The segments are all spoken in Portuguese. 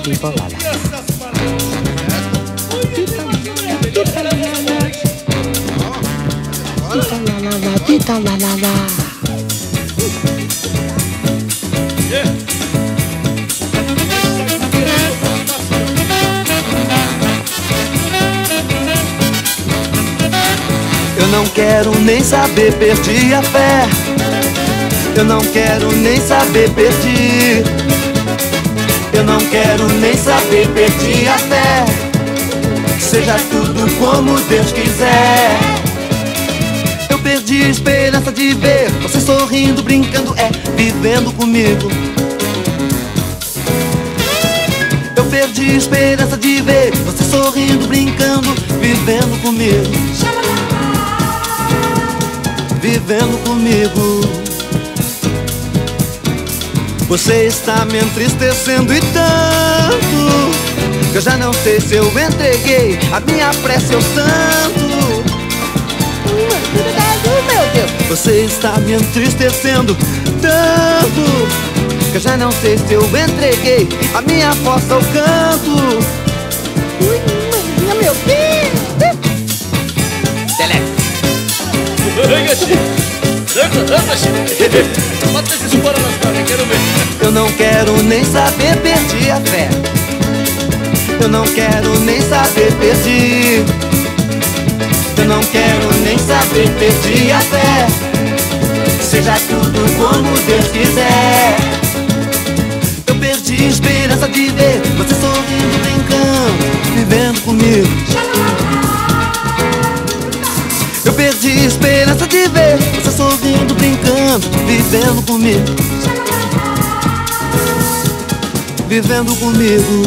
Lá. Pipa lá lá lá. Eu não quero nem saber, perdi a fé. Eu não quero nem saber, perdi. Eu não quero nem saber, perdi a fé. Seja tudo como Deus quiser. Eu perdi a esperança de ver você sorrindo, brincando, é vivendo comigo. Eu perdi a esperança de ver você sorrindo, brincando, vivendo comigo vivendo comigo. Você está me entristecendo e tanto que eu já não sei se eu entreguei a minha prece ao santo. Meu Deus. Você está me entristecendo tanto que eu já não sei se eu entreguei a minha força ao canto. Ui, meu Deus. Chico. Bota quero ver. Eu não quero nem saber, perdi a fé. Eu não quero nem saber, perdi. Eu não quero nem saber, perdi a fé. Seja tudo como Deus quiser. Eu perdi a esperança de ver você sorrindo, brincando, vivendo comigo. Eu perdi a esperança de ver sorrindo, brincando, vivendo comigo. Vivendo comigo.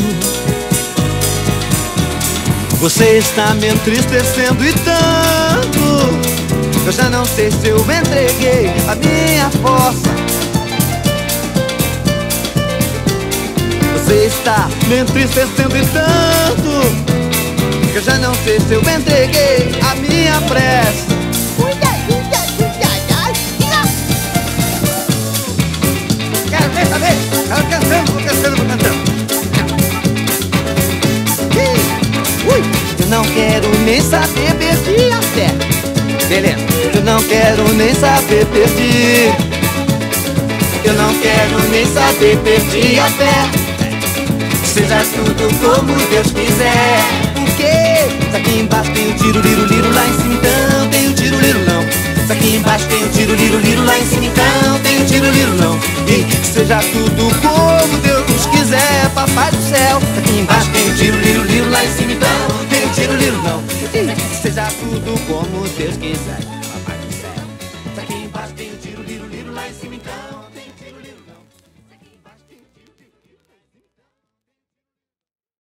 Você está me entristecendo e tanto. Eu já não sei se eu entreguei a minha força. Você está me entristecendo e tanto. Eu já não sei se eu entreguei a minha prece. Quero cantando, vou cantando, vou. Ui, eu não quero nem saber, perdi a fé. Beleza. Eu não quero nem saber, perdi. Eu não quero nem saber, perdi a fé. Seja tudo como Deus quiser. O quê? Se aqui embaixo tem o tiro, liro, liro, lá em cima então tem o tiro, liro, não. Se aqui embaixo tem o tiro, liro, seja tudo como Deus quiser, papai do céu. Aqui embaixo tem tiro, liro, liro, lá em cima então tem tiro, liro, não. Seja tudo como Deus quiser,